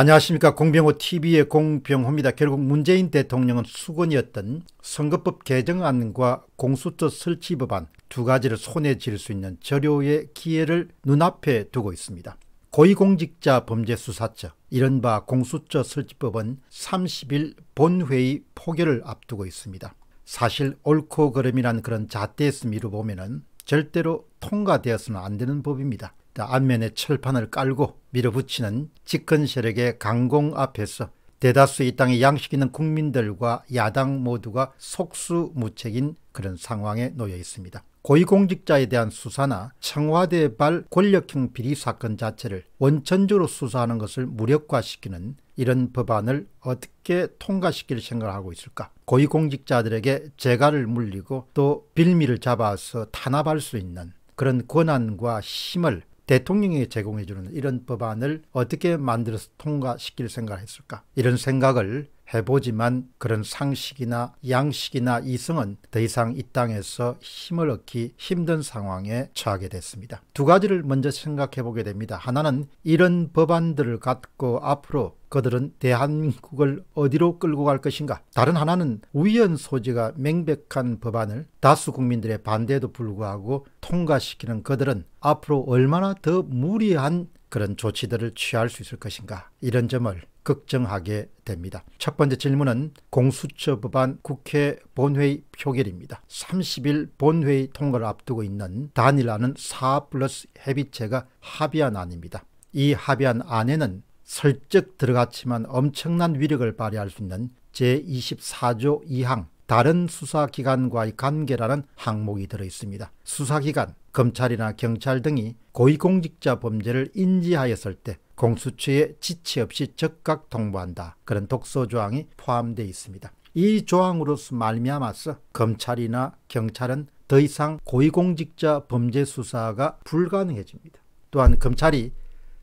안녕하십니까 공병호 tv의 공병호입니다. 결국 문재인 대통령은 수건이었던 선거법 개정안과 공수처 설치 법안 두 가지를 손에 쥘 수 있는 저료의 기회를 눈앞에 두고 있습니다. 고위공직자 범죄수사처 이른바 공수처 설치법은 30일 본회의 포결을 앞두고 있습니다. 사실 옳고 그름이란 그런 잣대에서 미루보면 은 절대로 통과되어서는 안 되는 법입니다. 안면에 철판을 깔고 밀어붙이는 집권 세력의 강공 앞에서 대다수 이 땅에 양식 있는 국민들과 야당 모두가 속수무책인 그런 상황에 놓여 있습니다. 고위공직자에 대한 수사나 청와대발 권력형 비리 사건 자체를 원천적으로 수사하는 것을 무력화시키는 이런 법안을 어떻게 통과시킬 생각을 하고 있을까? 고위공직자들에게 재갈을 물리고 또 빌미를 잡아서 탄압할 수 있는 그런 권한과 힘을 대통령이 제공해주는 이런 법안을 어떻게 만들어서 통과시킬 생각을 했을까 이런 생각을 해보지만 그런 상식이나 양식이나 이성은 더 이상 이 땅에서 힘을 얻기 힘든 상황에 처하게 됐습니다. 두 가지를 먼저 생각해 보게 됩니다. 하나는 이런 법안들을 갖고 앞으로 그들은 대한민국을 어디로 끌고 갈 것인가 다른 하나는 우연 소지가 맹백한 법안을 다수 국민들의 반대에도 불구하고 통과시키는 그들은 앞으로 얼마나 더 무리한 그런 조치들을 취할 수 있을 것인가 이런 점을 걱정하게 됩니다. 첫 번째 질문은 공수처 법안 국회 본회의 표결입니다. 30일 본회의 통과를 앞두고 있는 단일화는 4 플러스 협의체가 합의한 안입니다. 이 합의한 안에는 슬쩍 들어갔지만 엄청난 위력을 발휘할 수 있는 제24조 2항 다른 수사기관과의 관계라는 항목이 들어있습니다. 수사기관, 검찰이나 경찰 등이 고위공직자 범죄를 인지하였을 때 공수처에 지체 없이 즉각 통보한다. 그런 독소조항이 포함되어 있습니다. 이 조항으로서 말미암아서 검찰이나 경찰은 더 이상 고위공직자 범죄 수사가 불가능해집니다. 또한 검찰이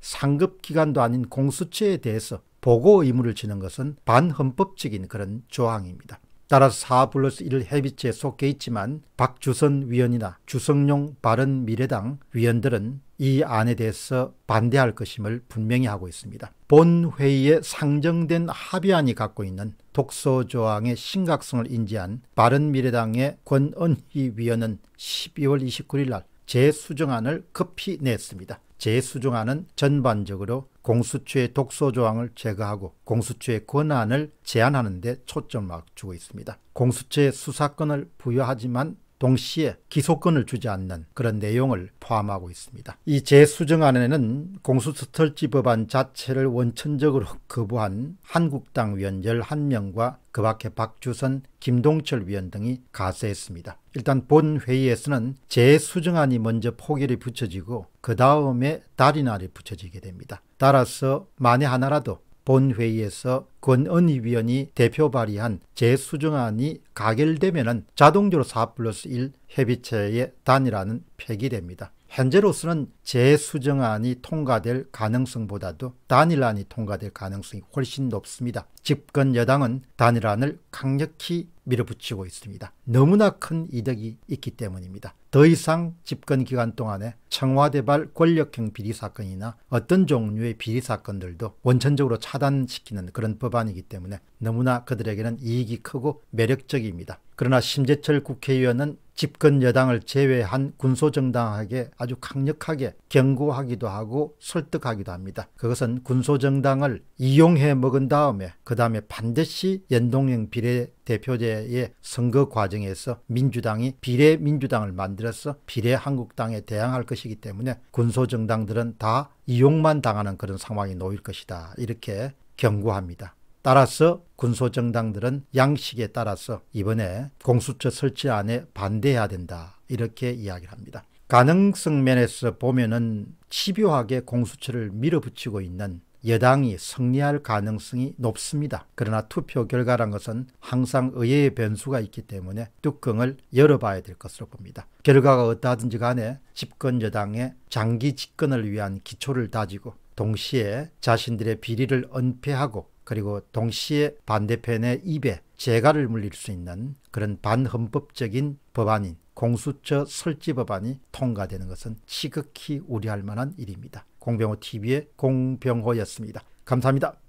상급기관도 아닌 공수처에 대해서 보고 의무를 지는 것은 반헌법적인 그런 조항입니다. 따라서 4 플러스 1 협의체에 속해 있지만 박주선 위원이나 주성용 바른미래당 위원들은 이 안에 대해서 반대할 것임을 분명히 하고 있습니다. 본회의에 상정된 합의안이 갖고 있는 독소조항의 심각성을 인지한 바른미래당의 권은희 위원은 12월 29일 날 재수정안을 급히 냈습니다. 재수정안은 전반적으로 공수처의 독소 조항을 제거하고 공수처의 권한을 제한하는 데 초점을 맞추고 있습니다. 공수처의 수사권을 부여하지만 동시에 기소권을 주지 않는 그런 내용을 포함하고 있습니다. 이 재수정안에는 공수처털지 법안 자체를 원천적으로 거부한 한국당 위원 11명과 그 밖에 박주선, 김동철 위원 등이 가세했습니다. 일단 본회의에서는 재수정안이 먼저 포결이 붙여지고 그 다음에 달이날이 붙여지게 됩니다. 따라서 만에 하나라도 본회의에서 권은희 위원이 대표 발의한 재수정안이 가결되면 자동적으로 4 플러스 1 협의체의 단일화는 폐기됩니다. 현재로서는 재수정안이 통과될 가능성보다도 단일안이 통과될 가능성이 훨씬 높습니다. 집권 여당은 단일안을 강력히 밀어붙이고 있습니다. 너무나 큰 이득이 있기 때문입니다. 더 이상 집권 기간 동안에 청와대발 권력형 비리 사건이나 어떤 종류의 비리 사건들도 원천적으로 차단시키는 그런 법안이기 때문에 너무나 그들에게는 이익이 크고 매력적입니다. 그러나 심재철 국회의원은 집권 여당을 제외한 군소정당에게 아주 강력하게 경고하기도 하고 설득하기도 합니다. 그것은 군소정당을 이용해 먹은 다음에 그 다음에 반드시 연동형 비례대표제의 선거 과정에서 민주당이 비례민주당을 만들어서 비례한국당에 대항할 것이기 때문에 군소정당들은 다 이용만 당하는 그런 상황이 놓일 것이다. 이렇게 경고합니다. 따라서 군소정당들은 양식에 따라서 이번에 공수처 설치안에 반대해야 된다. 이렇게 이야기를 합니다. 가능성 면에서 보면은 집요하게 공수처를 밀어붙이고 있는 여당이 승리할 가능성이 높습니다. 그러나 투표 결과란 것은 항상 의회의 변수가 있기 때문에 뚜껑을 열어봐야 될 것으로 봅니다. 결과가 어떠하든지 간에 집권 여당의 장기 집권을 위한 기초를 다지고 동시에 자신들의 비리를 은폐하고 그리고 동시에 반대편의 입에 재갈을 물릴 수 있는 그런 반헌법적인 법안인 공수처 설치 법안이 통과되는 것은 시극히 우려할 만한 일입니다. 공병호 TV의 공병호였습니다. 감사합니다.